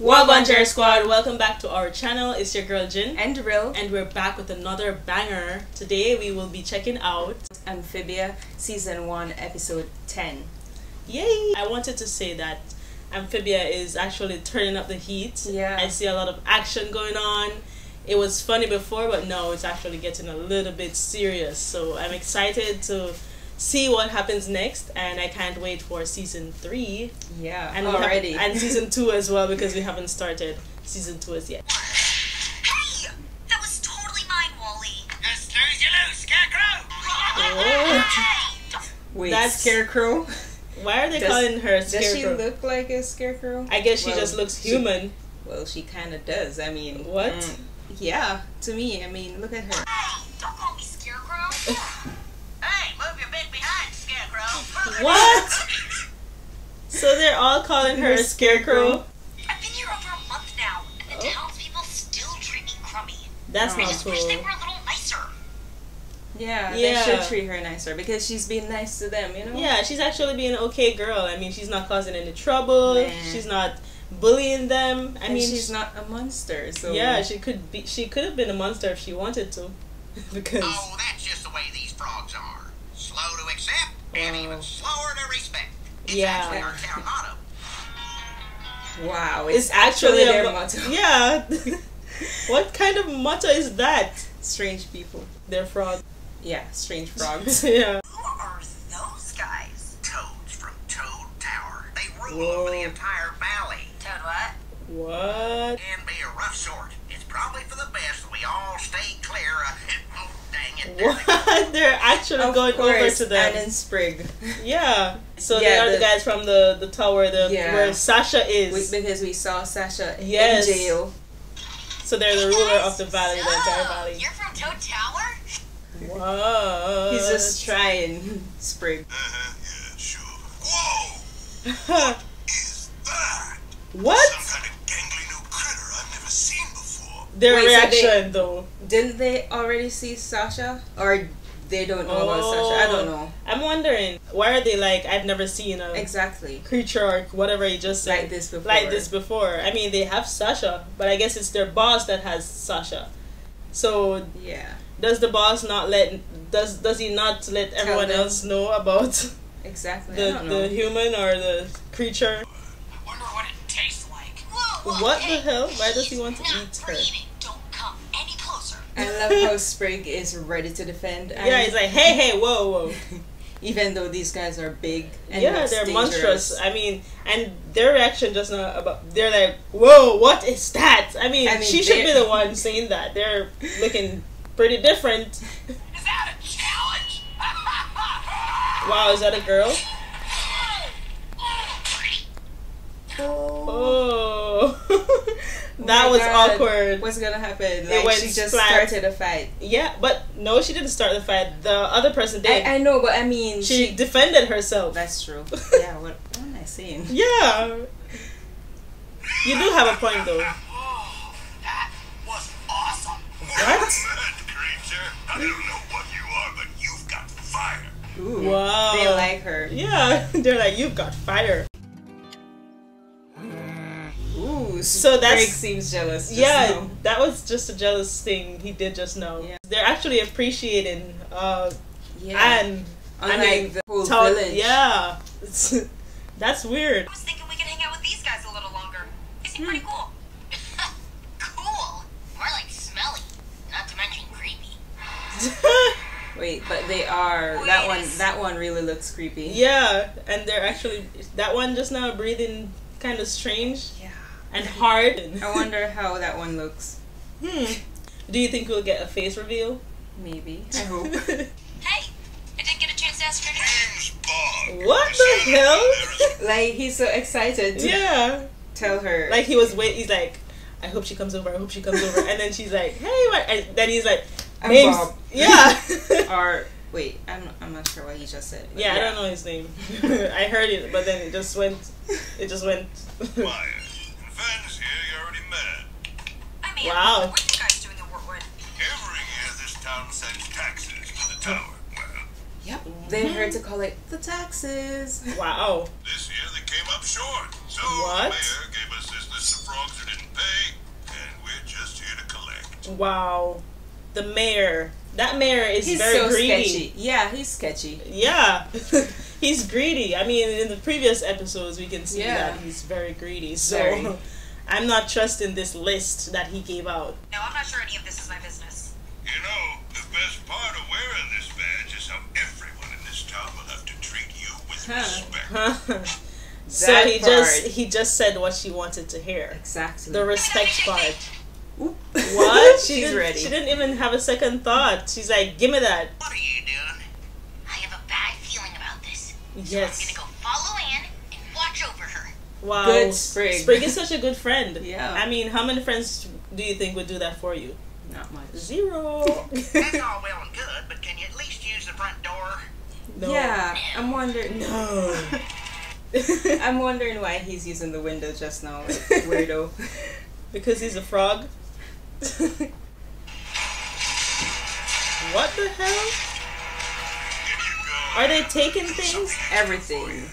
Wagwan Jerry Squad, welcome back to our channel. It's your girl Jyn. And Ryl. And we're back with another banger. Today we will be checking out Amphibia Season 1, Episode 10. Yay! I wanted to say that Amphibia is actually turning up the heat. Yeah. I see a lot of action going on. It was funny before, but now it's actually getting a little bit serious. So I'm excited to see what happens next, and I can't wait for season three. Yeah, and already. have- and season two as well because we haven't started season two as yet. Hey! That was totally mine, Wally. Just snooze you lose, Scarecrow! Oh. Wait, That's- Scarecrow? Why are they Does- calling her Does she look like a Scarecrow? I guess she Well, just looks she- human. Well, she kind of does. I mean, What? mm, yeah, to me, I mean, look at her. Hey, What? So they're all calling her a scarecrow. I've been here over a month now, and the Oh. townspeople still treat me crummy. That's Oh. I not just wish they cool. were a little nicer. Yeah, Yeah. they should treat her nicer because she's being nice to them, you know? Yeah, she's actually being an okay girl. I mean, she's not causing any trouble. Nah. She's not bullying them. I and mean, she's not a monster, so. yeah, she could be. She could have been a monster if she wanted to, because Oh, that's just the way these frogs are. Slow to accept, and even slower to respect. It's Yeah. actually our town motto. Wow, it's actually their a mo- motto. Yeah. what kind of motto is that? Strange people. They're frogs. Yeah, strange frogs. yeah. Who are those guys? Toads from Toad Tower. They rule Whoa. over the entire valley. Toad what? What? Can be a rough sort. It's probably for the best that we all stay clear of... What? They're actually of going over to them. Anne and Sprig. Yeah. So Yeah, they are the, the- guys from the the tower the, Yeah. where Sasha is. We, because we saw Sasha Yes. in jail. so they're the ruler of the valley, the entire valley. You're from Toad Tower? Whoa. He's just trying, Sprig. Uh-huh, yeah, sure. Whoa! Is that what? some kind of gangly new critter I've never seen before? Their Wait, so reaction though. Didn't they already see Sasha? Or they don't know about Sasha? I don't know. Oh, I'm wondering why are they like I've never seen a Exactly. creature or whatever you just said Like this before. like this before. I mean they have Sasha, but I guess it's their boss that has Sasha. So Yeah, does the boss not let does does he not let everyone them. else know about exactly. The the human or the creature? I wonder what it tastes like. Whoa, whoa, What hey, the hell? Why does he want to he's not eat her? breathing. I love how Sprig is ready to defend. and Yeah, he's like, hey, hey, whoa, whoa. even though these guys are big and yeah, they're dangerous. monstrous. I mean, and their reaction just now about they're like, "Whoa, what is that?" I mean, I mean, she should be the one saying that. They're looking pretty different. Is that a challenge? Wow, is that a girl? Oh, that my was God. awkward. What's gonna happen? It Like went she just splat. started a fight. Yeah, but no, she didn't start the fight. The other person did. I, I know, but I mean, she, defended herself. That's true. yeah. What, what am I saying? yeah, you do have a point though. Oh, that was awesome. What? creature, I don't know what you are, but you've got fire. Ooh. Wow. They like her. Yeah, they're like, you've got fire. Ooh. So that's- Sprig seems jealous. just yeah, now. that was just a jealous thing he did just now. Yeah. They're actually appreciating uh Yeah. and Unlike I mean the whole tell- village. Yeah. That's weird. I was thinking we could hang out with these guys a little longer. They seem Hmm. pretty cool. cool? More like smelly. Not to mention creepy. Wait, but they are. Wait that one. That one really looks creepy. yeah, and they're actually that one just now breathing kind of strange Yeah. And hard. I wonder how that one looks. Hmm. Do you think we'll get a face reveal? Maybe. I hope. Hey, I didn't get a chance to ask her. James Bond. What the hell? like he's so excited yeah. tell her. Like he was wait. He's like, I hope she comes over. I hope she comes over. And then she's like, Hey, what? And then he's like, I'm names. Bob. Yeah. or wait, I'm I'm not sure what he just said. but yeah, I don't know his name. I heard it, but then it just went. It just went. Wow. What the guy's doing in Wartwood? Every year this town sends taxes to the tower. Well, yep, they mm-hmm. heard to call it the taxes. Wow. This year they came up short. So what? the mayor gave us this list of frogs didn't pay, and we're just here to collect. Wow. The mayor. That mayor is he's very so greedy. Sketchy. Yeah, he's sketchy. Yeah. he's greedy. I mean, in the previous episodes, we can see yeah. that he's very greedy. So. Very. I'm not trusting this list that he gave out. No, I'm not sure any of this is my business. You know, the best part of wearing this badge is how everyone in this town will have to treat you with Huh. respect. so That he just he just said what she wanted to hear. Exactly. The respect part. Oop. What? She She's didn't, ready. She didn't even have a second thought. She's like, "Give me that." What are you doing? I have a bad feeling about this. I'm Yes. gonna Wow. Good Sprig. Sprig is such a good friend. Yeah. I mean, how many friends do you think would do that for you? Not much. Zero. That's all well and good, but can you at least use the front door? no. Yeah, I'm wondering. No. I'm wondering why he's using the window just now, like, weirdo. because he's a frog. what the hell? Here you go. Are they taking things? Everything.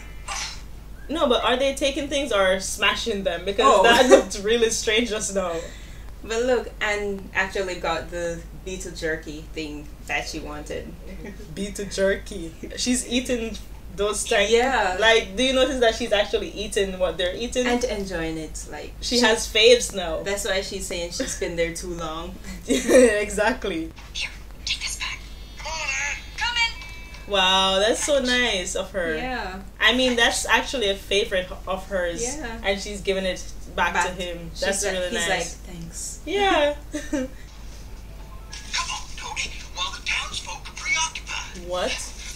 No, but are they taking things or smashing them? Because Oh. that looked really strange just now. But look, and actually got the beetle jerky thing that she wanted. Beat to jerky. She's eating those tank. Yeah. Like, do you notice that she's actually eating what they're eating? And enjoying it, like she has faves now. That's why she's saying she's been there too long. exactly. Here, take this back. Come on, Anne. Come in. Wow, that's so nice of her. Yeah. I mean, that's actually a favorite of hers. Yeah. And she's giving it back, to Back- him. She's That's like, really he's nice. like, thanks. yeah. Come on, Toadie, while the townsfolk are preoccupied. what?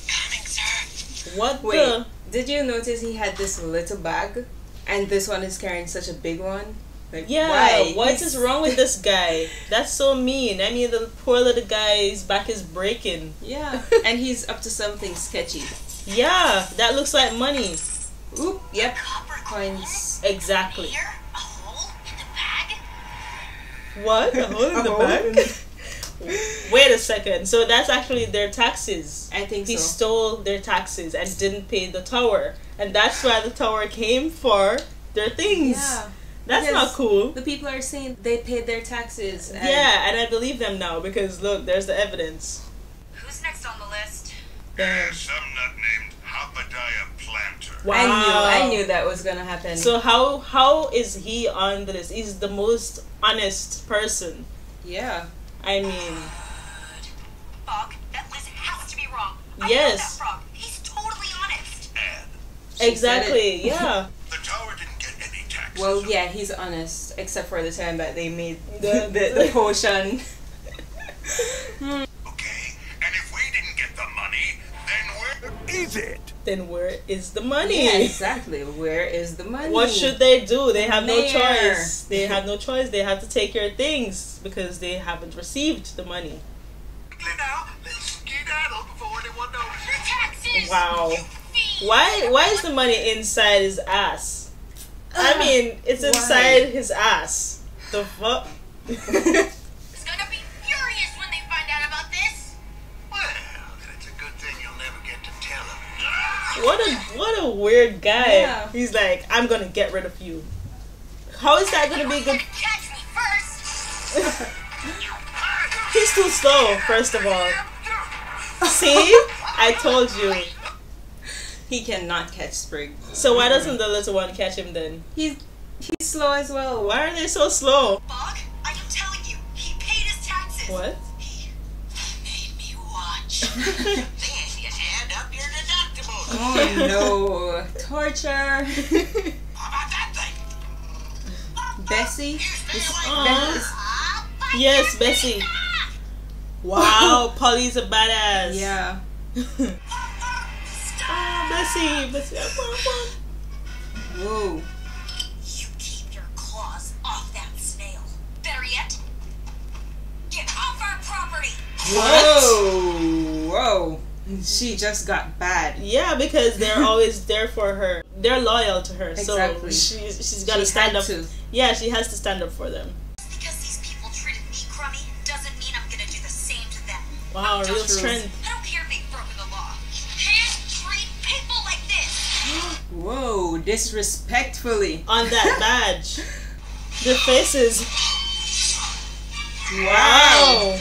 Coming, sir. What Wait, the? did you notice he had this little bag, and this one is carrying such a big one? Like, Yeah, why? what He's- is wrong with this guy? That's so mean. I mean, the poor little guy's back is breaking. Yeah, and he's up to something sketchy. Yeah, that looks like money. Oop. Yep. Copper Coins. Exactly. Here, a hole in the bag. What? A hole in A the hole back? in the- Wait a second. So that's actually their taxes. I think He so. stole their taxes and didn't pay the tower. And that's why the tower came for their things. Yeah. That's not cool. The people are saying they paid their taxes. And Yeah, and I believe them now because look, there's the evidence. Who's next on the list? Damn. Some nut named Hopediah Plantar. Wow. I knew. I knew that was gonna happen. So how how is he on the list? He's the most honest person. yeah. I mean, Bog, that list has to be wrong. I Yes. know that frog. He's totally honest. Anne, She said exactly. Yeah. the tower didn't get any taxes. Well, yeah, he's honest, except for the time that they made The- the, the, the potion. Hmm. Okay, and if we didn't get the money, then where is it? Then where is the money? Yeah, exactly. Where is the money? What should they do? They have no choice. They have no choice. They have to take your things because they haven't received the money. Now, let's before anyone Your taxes. Wow. Why why is the money inside his ass? I mean, it's why? inside his ass. The fuck? He's gonna be furious when they find out about this. Well, that's a good thing you'll never get to tell him. what a what a weird guy. Yeah. He's like, I'm gonna get rid of you. How is that gonna be good? Catch me first. He's too slow, first of all. See? I told you. He cannot catch Sprig. So why doesn't the little one catch him then? He's he's slow as well. Why are they so slow? Bog, I am telling you, he paid his taxes. What? He made me watch. Then you add up your deductibles. Oh no, torture. How about that thing? Bessie. Is, Aw. Bess is- Ah, but Yes, Bessie. Wow, Polly's a badass. yeah. Oh, Bessie, Bessie. oh, Whoa. You keep your claws off that snail. Better yet, get off our property. Whoa. Whoa. She just got bad. Yeah, because they're always there for her. They're loyal to her, Exactly. so she's she's got to stand up. to. Yeah, she has to stand up for them. Because these people treated me crummy doesn't mean I'm gonna do the same to them. Wow, real just- strength. Whoa. Disrespectfully. On that badge, the faces. Wow.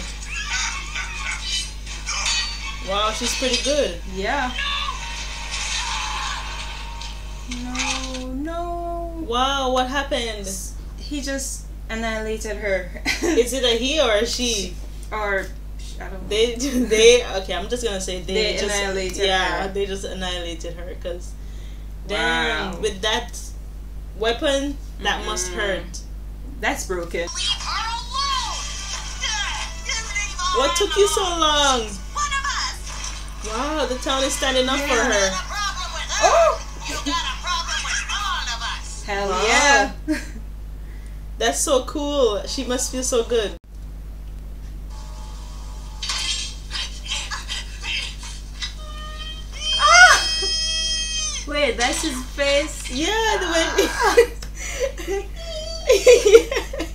Wow, she's pretty good. Yeah. No, no. Wow, what happened? He just annihilated her. Is it a he or a she? or I don't know. They, they. Okay, I'm just gonna say they, They just annihilated Yeah, her. they just annihilated her because, Wow. damn, with that weapon, that must Mm. hurt. That's broken. Leave her alone! What took you so long? One of us! Wow, the town is standing up for her. a problem with her! Oh! You got a problem with all of us! Hell yeah. That's so cool. She must feel so good. Wait, that's his face. Yeah, the way. Ah.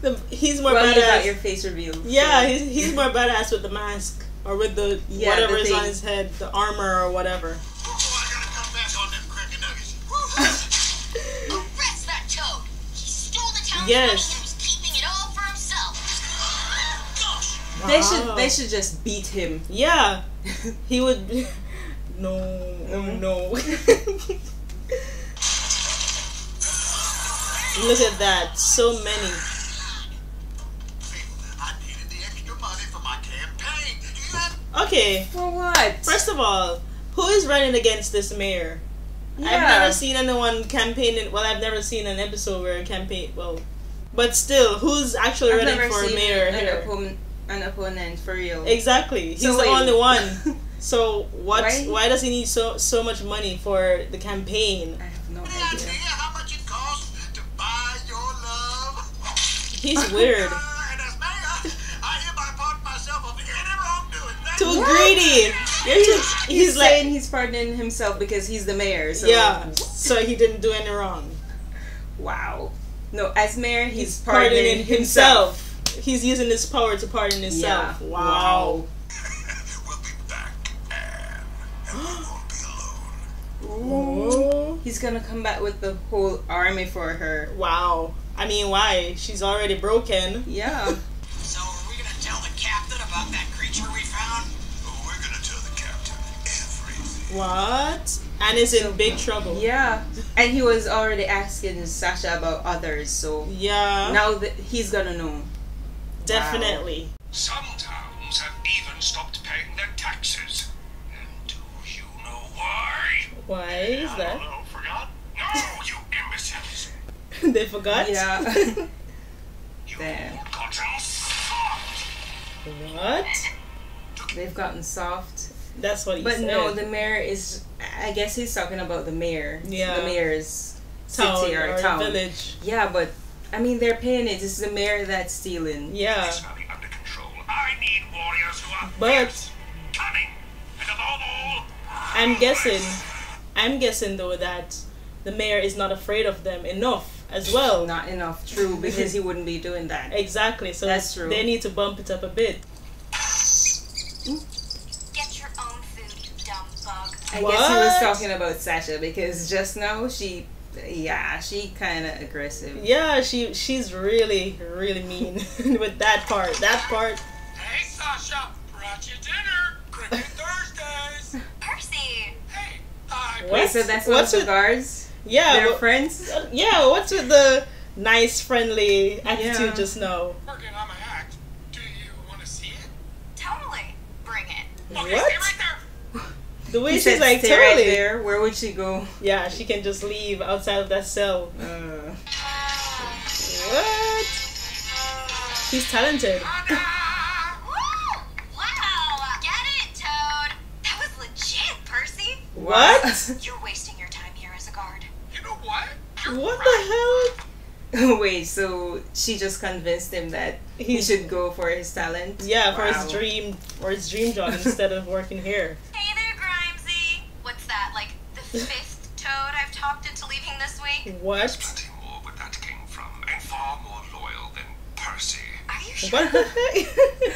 the, he's more Well, you got badass. your face revealed. yeah, so- he's, he's more badass with the mask or with the Yeah, whatever the is on his head, the armor or whatever. Oh, I gotta come back on them cracker nuggets. Arrest that toad! He stole the town's Yes. money and was keeping it all for himself! Gosh, They Wow. should they should just beat him. Yeah, he would. No, oh Mhm. no. Look at that, so many. I needed the extra money for my campaign. You have Okay, For what? first of all, who is running against this mayor? Yeah. I've never seen anyone campaigning. Well, I've never seen an episode where a campaign. Well, but still, who's actually I've running for mayor an, here? opponent, an opponent for real. Exactly, he's So the wait. only one. So what? Why? Why? does he need so so much money for the campaign? I have no idea. idea how much it costs to buy your love? He's weird. Uh, and as mayor, I hereby pardon myself of any wrongdoing. Thank Too you. greedy. You're too, He's, he's, like saying he's pardoning himself because he's the mayor. So yeah. So he didn't do any wrong. Wow. No, as mayor, he's, He's pardoning, pardoning himself. himself. He's using his power to pardon himself. Yeah. Wow. we'll alone. Oh. He's gonna come back with the whole army for her. Wow. I mean, why? She's already broken. Yeah. So are we gonna tell the captain about that creature we found? Oh, we're gonna tell the captain everything. What? And is in big trouble. yeah. And he was already asking Sasha about others, so Yeah. now that he's gonna know. definitely. Some why? Why is that? know, forgot? No, you imbeciles. they forgot. Yeah. You There. gotten soft. What? They've gotten soft. That's what he But said. But no, the mayor is. I guess he's talking about the mayor. Yeah. The mayor's town city or, or town. village. Yeah, but I mean they're paying it. It's the mayor that's stealing. Yeah. This under control. I need warriors who are But- fierce, cunning, and above all, I'm guessing. I'm guessing though that the mayor is not afraid of them enough as well. Not enough, true, because he wouldn't be doing that. Exactly. So That's true. they need to bump it up a bit. Hmm? Get your own food, you dumb bug. I guess he was talking about Sasha because just now she, yeah, she kind of aggressive. Yeah, she she's really really mean with that part. That part. Hey, Sasha, What? Wait, so that's one of What's the with- guards? Yeah. They're wha- friends? yeah. What's with the nice friendly attitude Yeah. just now? working on my act. Do you want to see it? Totally. Bring it. Okay, What? right. The way He she's said, like "Stay right totally. there. Where would she go? Yeah, she can just leave outside of that cell. Uh, What? He's talented. What? You're wasting your time here as a guard. You know what? You're What right. the hell? Wait, so she just convinced him that he should go for his talent? Yeah, for his dream for his dream job instead of working here. Hey there, Grimesy! What's that, like the fifth Toad I've talked into leaving this week? What? Plenty more where that came from, and far more loyal than Percy. Are you sure? What the heck?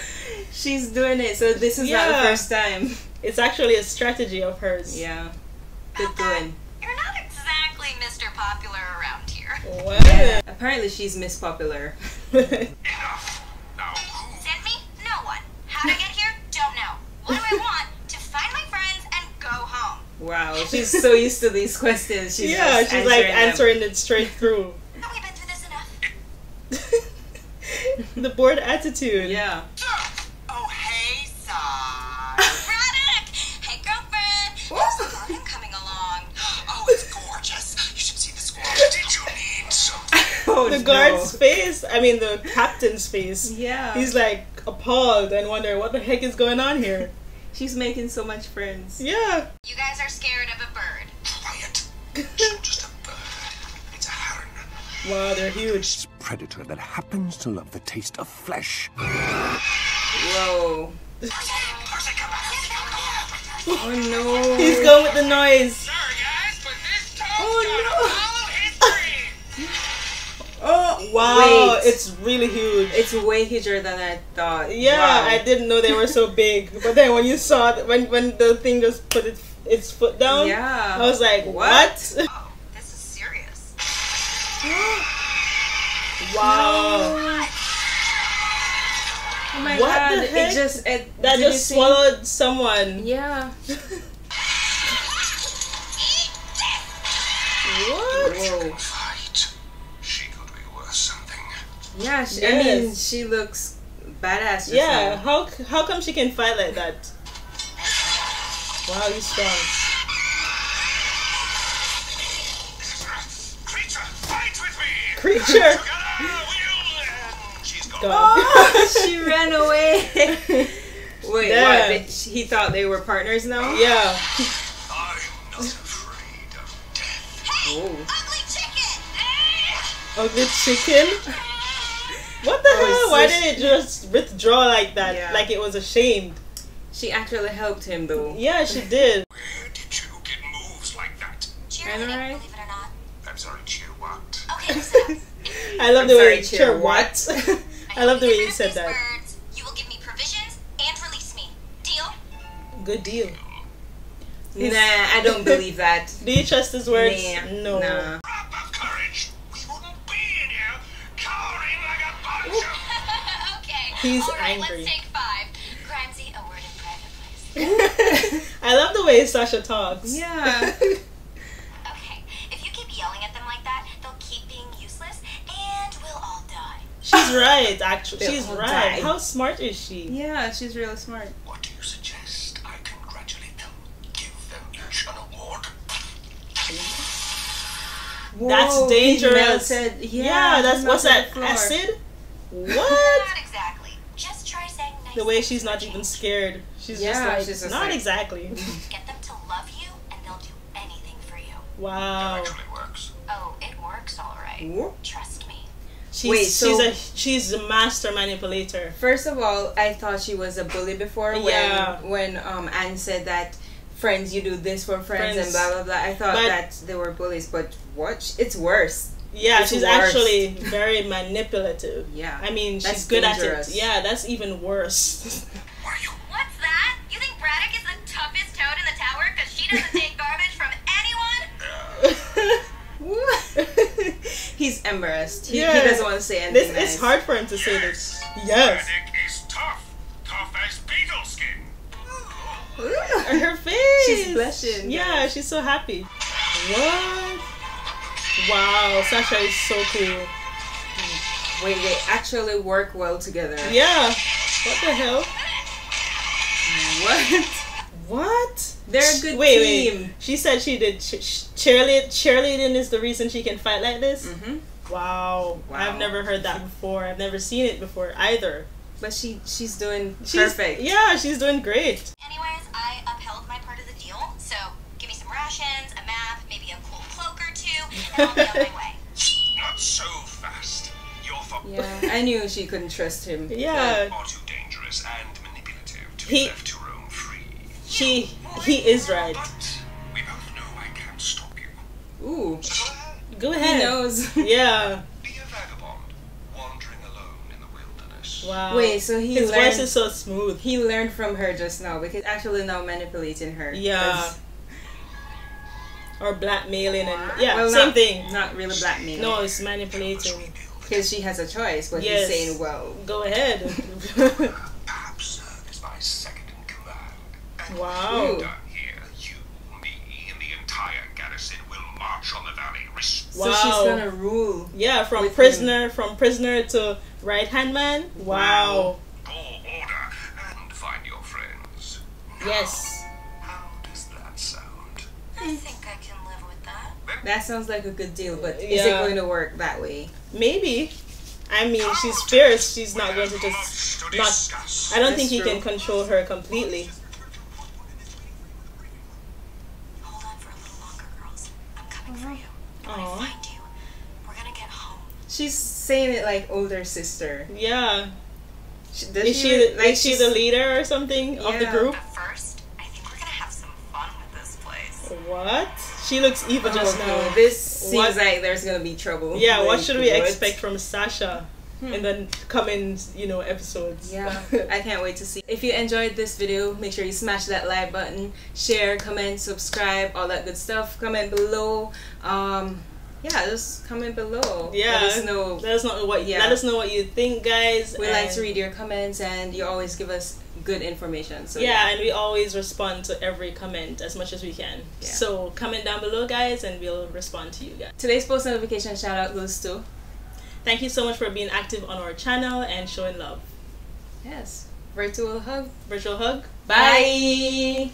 She's doing it, so this is not the first time. It's actually a strategy of hers. Yeah. Good doing. You're not exactly Mr. Popular around here. What? Yeah. Apparently she's Miss Popular. Enough. Now? Send me? No one. How to get here? Don't know. What do I want? To find my friends and go home. Wow, she's so used to these questions. She's yeah, she's answering like answering them. it straight through. Have we been through this enough? the bored attitude. Yeah. Something? The no. guard's face, I mean the captain's face. Yeah. He's like appalled and wondering what the heck is going on here. She's making so much friends. Yeah. You guys are scared of a bird. Quiet. It's just a bird. It's a heron. Wow, they're huge. predator that happens to love the taste of flesh. Whoa. Percy, come back. Oh no. He's going with the noise. Wow, Wait. it's really huge. It's way huger than I thought. Yeah, Wow. I didn't know they were so big. But then when you saw it, when when the thing just put its its foot down, Yeah. I was like, What? what? Oh, this is serious. wow, Oh my What god. the heck? It just it that did you just see? swallowed someone. Yeah. What? Whoa. Fight. She could be worth something. Yeah, she, I mean, she looks badass. Just Yeah, now. how how come she can fight like that? Wow, you strong. Creature, fight with me. Creature. Together we'll. And she's gone. God. Oh, she ran away. Wait, Yeah. what? They, he thought they were partners now? Yeah. I'm not afraid of death. Hey, ugly chicken! Ugly chicken. What the Oh, hell? so Why she- did it just withdraw like that? Yeah. Like it was ashamed. She actually helped him though. Yeah, she did. Where did you get moves like that? Cheerleading, Alright. believe it or not. I'm sorry, cheer what? Okay, listen up. I love I'm the sorry, way Chair, Chair what? what? I love the way If you said that. these you will give me provisions and release me. Deal? Good deal. Nah, I don't believe that. Do you trust his words? Nah, no. Nah. He's All right, angry. let's take five. Grimesy, a word in private, please. I love the way Sasha talks. Yeah. Okay. If you keep yelling at them like that, they'll keep being useless, and we'll all die. She's right, actually. They'll She's right. die. How smart is she? Yeah, she's really smart. What do you suggest? I congratulate them. Give them each an award. That's Whoa, he dangerous. melted- Yeah, Yeah, that's he what's that? the floor. Acid? What? Not exactly. Just try saying nice the way she's not even scared. She's Yeah, just like, she's just not like- exactly. Get them to love you, and they'll do anything for you. Wow. Actually works. Oh, it works all right. Whoop. Trust me. She's, Wait, she's a she's a master manipulator. First of all, I thought she was a bully before when Yeah. when um Anne said that friends you do this for friends, Friends. and blah blah blah. I thought But- that they were bullies, but what? It's worse. Yeah, It's she's worse. actually very manipulative. Yeah. I mean, she's That's good dangerous. at it. Yeah, that's even worse. Were you? What's that? You think Braddock is the toughest toad in the tower because she doesn't take garbage from anyone? He's embarrassed. He, Yeah. he doesn't want to say anything. this nice. it's hard for him to say this. Yes. Benedict is tough. Tough as beetle skin. Her face. She's blushing, Yeah, she's so happy. What? Wow, Sasha is so cool. Wait, they actually work well together. Yeah. What the hell? What? What? They're a good wait, team. Wait. She said she did ch- ch- cheerlead. Cheerleading is the reason she can fight like this. hmm Wow. Wow. I've never heard that before. I've never seen it before either. But she she's doing She's, perfect. Yeah, she's doing great. Anyways, I give rations, a map, maybe a cool cloak or two, and I'll be on my way. Not so fast. You're for Yeah, I knew she couldn't trust him. Yeah. far too dangerous and manipulative to He- be left to roam free. She he is right. But we both know I can't stop you. Ooh, So go ahead. Go he knows. Yeah. Be a vagabond, wandering alone in the wilderness. Wow. Wait, so he his learned voice is so smooth. he learned from her just now because actually now manipulating her. Yeah or blackmailing and yeah, well, same not, thing. Not really blackmailing. No, it's manipulating. Because she has a choice, but yes. he's saying, "Well, go ahead." wow. So wow. she's gonna rule. Yeah, from prisoner, him. from prisoner to right hand man. Wow. Order and find your friends. Yes. How does that sound? I think I can live with that. That sounds like a good deal, but is it going to work that way? Maybe. I mean, she's fierce. She's not going to just to not. I don't That's think he true. can control her completely. Hold on for a little longer, girls. I'm coming for you. When I Aw. find you, we're gonna get home. She's saying it like older sister. Yeah. She, does Is she re- is she she's- the leader or something of the group? But first, I think we're gonna have some fun with this place. What? She looks evil just Oh, now. no, This seems What- like there's gonna be trouble. Yeah, what should we what? expect from Sasha in the coming, you know, episodes? Yeah, I can't wait to see. If you enjoyed this video, make sure you smash that like button, share, comment, subscribe, all that good stuff. Comment below. Um, yeah, just comment below. yeah. Let us know. Let us know what. Yeah. Let us know what you think, guys. We like to read your comments, and you always give us good information. So yeah, and we always respond to every comment as much as we can. Yeah. So comment down below, guys, and we'll respond to you guys. Today's post notification shout out goes to Thank you so much for being active on our channel and showing love. yes, virtual hug. Virtual hug. Bye.